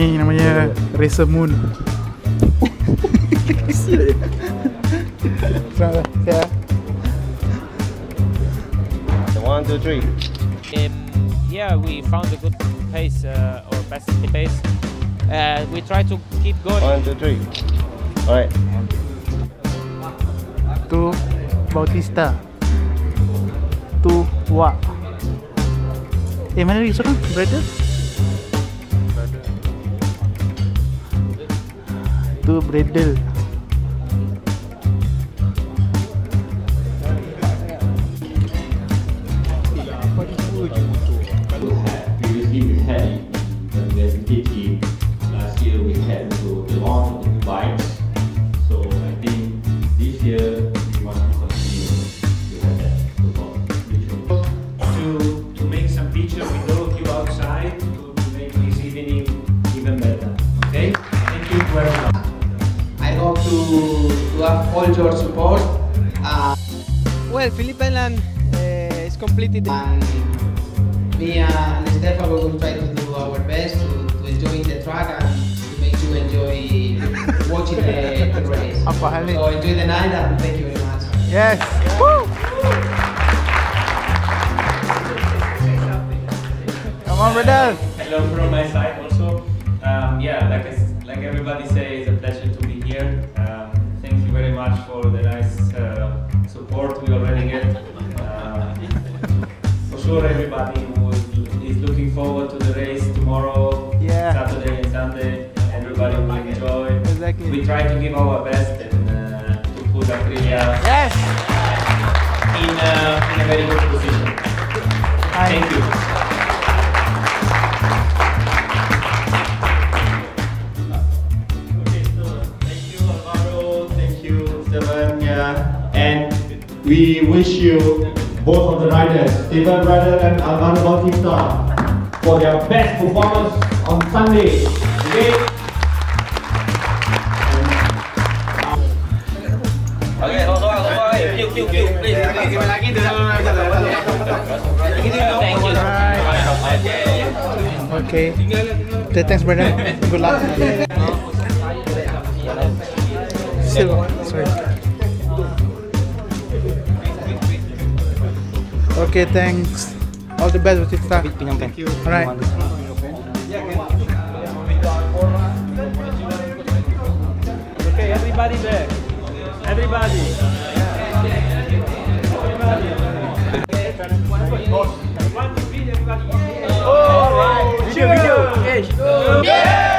Ni namanya Racer Moon. Selamat ya. So one, two, three. Um, yeah, we found a good pace uh, or best pace. Uh, we try to keep going. One, two, three. Alright. Tu Bautista. Tu Wak. Eh mana lagi seorang? Brother? Tu Bradl. previously we had the university team. Last year we had to launch new bikes. So I think this year we want to continue to have that support. to, to make some pictures with all of you outside to, to make this evening even better. Okay? Thank you very everyone. Have all your support. Uh, Well, Phillip Island uh, is completed. and me and Stefan we will try to do our best to, to enjoy the track and to make you enjoy watching the, the race. Apa hal ni? So enjoy the night and thank you very much. Yes. Woo! Come on, brother. Hello from my side also. Um, yeah, like like everybody say, sure, everybody who is- is looking forward to the race tomorrow, Yeah. Saturday and Sunday. Everybody will enjoy. Exactly. We try to give our best and uh, to put Aprilia Yes. in, uh, in a very good position. Thank you. Okay, so thank you Alvaro, thank you Stefan. And we wish you both of the riders, Stefan Rider and Alvaro Bautista, for their best performance on Sunday. Okay? Okay, so, so, so, cue, cue, cue, please. Thank you. Okay. Okay, thanks, brother. Good luck. Still, sorry. Okay, thanks. All the best with your stuff. Thank you. All right. Okay, everybody back. Everybody. Everybody. One, two, three, everybody. Video, video. Yeah.